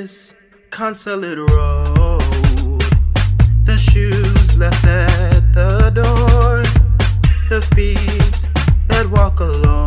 disconsolate road. The shoes left at the door. The feet that walk alone.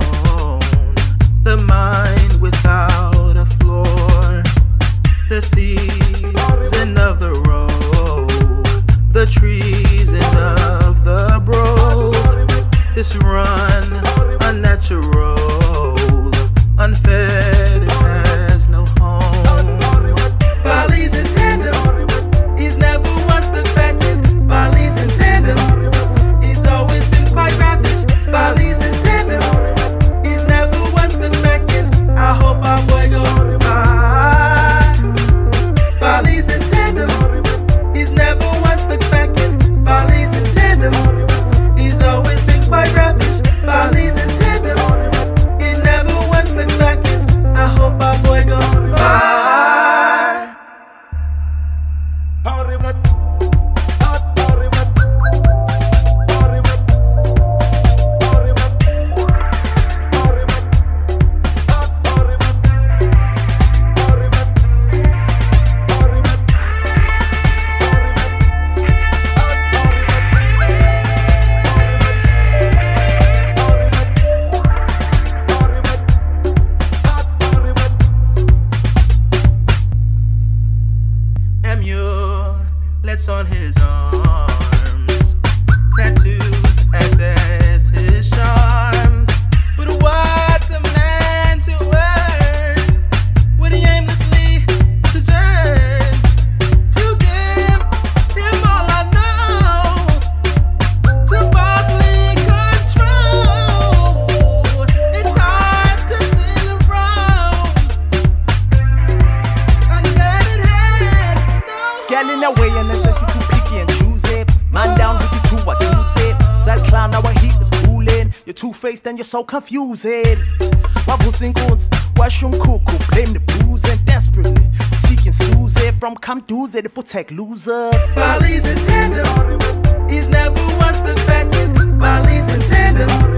Cooling. You're two faced and you're so confusing. Wabusing goons, washroom cuckoo, blame the booze and desperately seeking Susie from come doozy, the foot tech loser. Bali's in tandem. He's never once been. Bali's in. Bali's in